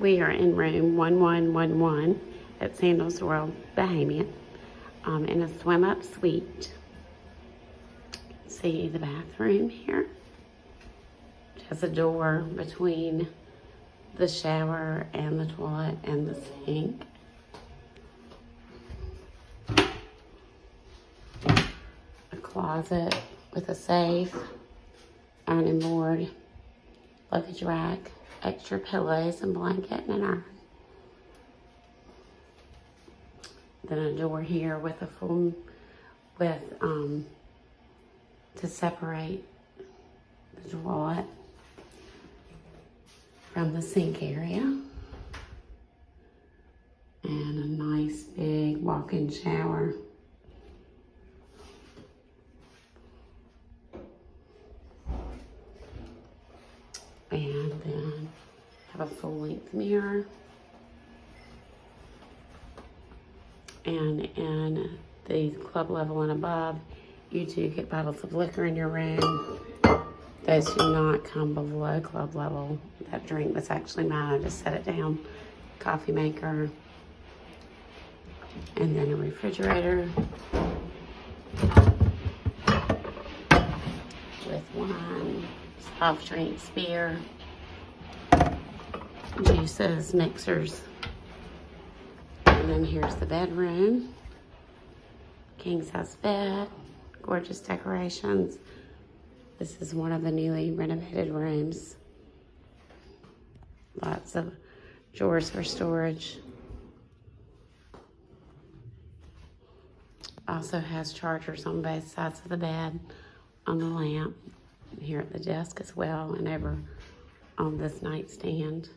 We are in room 1111 at Sandals Royal Bahamian um, in a swim up suite. See the bathroom here. It has a door between the shower and the toilet and the sink. A closet with a safe, ironing board, luggage rack, extra pillows and blanket and. Then a door here with a full, with, um, to separate the toilet from the sink area. And a nice big walk-in shower. And then have a full length mirror. And in the club level and above, you do get bottles of liquor in your room. Those do not come below club level. That drink was actually mine. I just set it down. Coffee maker. And then a refrigerator. With wine, soft drinks, beer, juices, mixers. And then here's the bedroom. King size bed, gorgeous decorations. This is one of the newly renovated rooms. Lots of drawers for storage. Also has chargers on both sides of the bed, on the lamp, here at the desk as well, and over on this nightstand.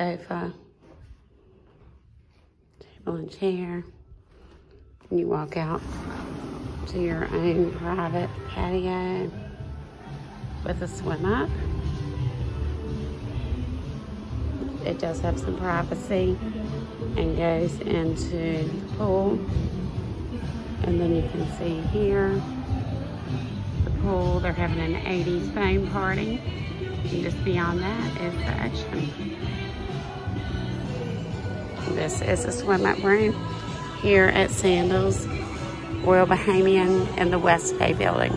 Sofa, uh, table and chair. And you walk out to your own private patio with a swim up. It does have some privacy and goes into the pool. And then you can see here the pool. They're having an 80s theme party. And just beyond that is the ocean. This is a swim up room here at Sandals Royal Bahamian in the West Bay building.